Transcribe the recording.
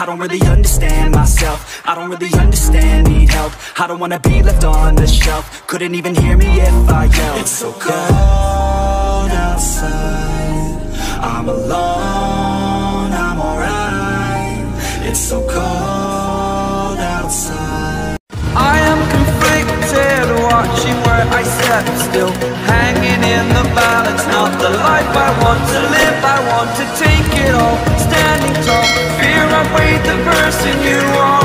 I don't really understand myself. I don't really understand, need help. I don't wanna be left on the shelf. Couldn't even hear me if I yelled. It's so cold outside. I'm alone, I'm alright. It's so cold outside. I am conflicted, watching where I step still. Hanging in the balance, not the life I want to live. I want to take it all, standing weighed the person you are